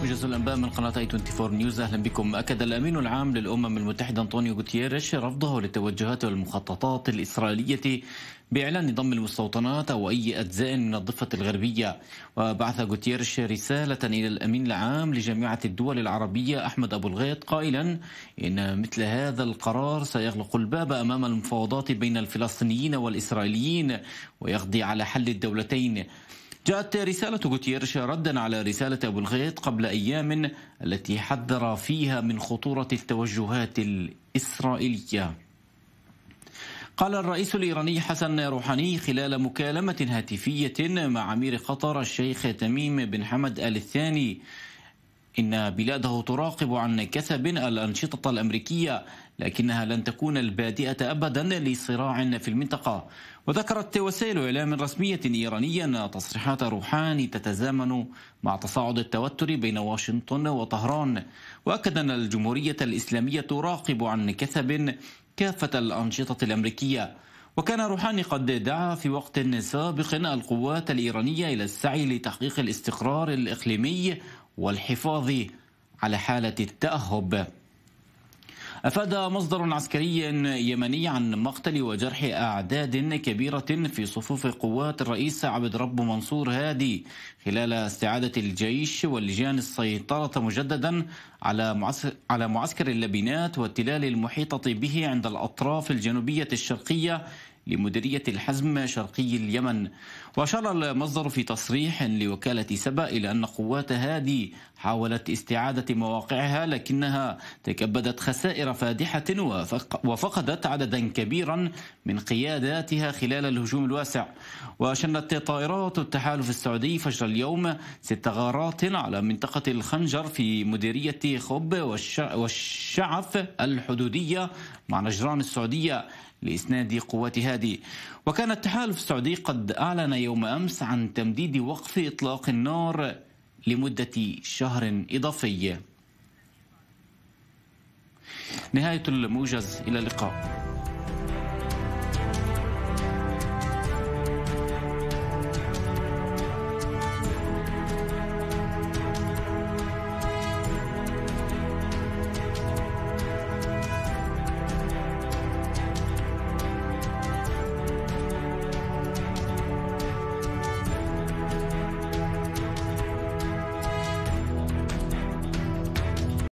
موجز الأنباء من قناة آي 24 نيوز. أهلا بكم. أكد الأمين العام للأمم المتحدة أنطونيو غوتييريش رفضه للتوجهات والمخططات الإسرائيلية بإعلان ضم المستوطنات أو أي أجزاء من الضفة الغربية. وبعث غوتييريش رسالة إلى الأمين العام لجامعة الدول العربية أحمد أبو الغيط قائلا إن مثل هذا القرار سيغلق الباب أمام المفاوضات بين الفلسطينيين والإسرائيليين ويقضي على حل الدولتين. جاءت رسالة غوتيرش ردا على رسالة أبو الغيط قبل أيام التي حذر فيها من خطورة التوجهات الإسرائيلية. قال الرئيس الإيراني حسن روحاني خلال مكالمة هاتفية مع أمير قطر الشيخ تميم بن حمد آل الثاني إن بلاده تراقب عن كثب الأنشطة الأمريكية لكنها لن تكون البادئة أبدا لصراع في المنطقة. وذكرت وسائل إعلام رسمية إيرانية أن تصريحات روحاني تتزامن مع تصاعد التوتر بين واشنطن وطهران. وأكد أن الجمهورية الإسلامية تراقب عن كثب كافة الأنشطة الأمريكية. وكان روحاني قد دعا في وقت سابق القوات الإيرانية إلى السعي لتحقيق الاستقرار الإقليمي والحفاظ على حالة التأهب. أفاد مصدر عسكري يمني عن مقتل وجرح أعداد كبيرة في صفوف قوات الرئيس عبد رب منصور هادي خلال استعادة الجيش واللجان السيطرة مجددا على على معسكر اللبنات والتلال المحيطة به عند الأطراف الجنوبية الشرقية لمديرية الحزم شرقي اليمن. وأشار المصدر في تصريح لوكالة سبا إلى أن قوات هادي حاولت استعادة مواقعها لكنها تكبدت خسائر فادحة وفقدت عددا كبيرا من قياداتها خلال الهجوم الواسع. وشنت طائرات التحالف السعودي فجر اليوم ست غارات على منطقة الخنجر في مديرية خب والشعف الحدودية مع نجران السعودية. لإسناد قوات هادي. وكان التحالف السعودي قد أعلن يوم أمس عن تمديد وقف إطلاق النار لمدة شهر إضافي. نهاية الموجز إلى اللقاء.